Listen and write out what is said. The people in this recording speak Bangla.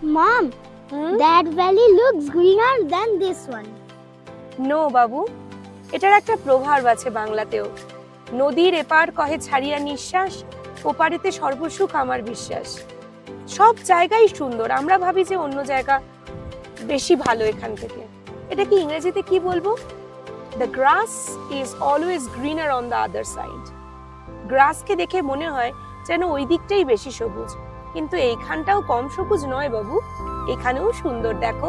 Mom, hmm? that valley looks greener than this one. No বাবু এটার একটা প্রভাব আছে বাংলাতেও। নদীর এপার কহে ছাড়িয়া নিঃশ্বাস ওপারেতে সর্বসুখ আমার বিশ্বাস। সব জায়গাই সুন্দর আমরা ভাবি যে অন্য জায়গা বেশি ভালো এখান থেকে। এটা কি ইংরেজিতে কি বলব? The grass is always greener on the other side গ্রাসকে দেখে মনে হয় যেন ওই দিকটাই বেশি সবুজ। কিন্তু এইখানটাও কম সবুজ নয় বাবু। এখানেও সুন্দর দেখো।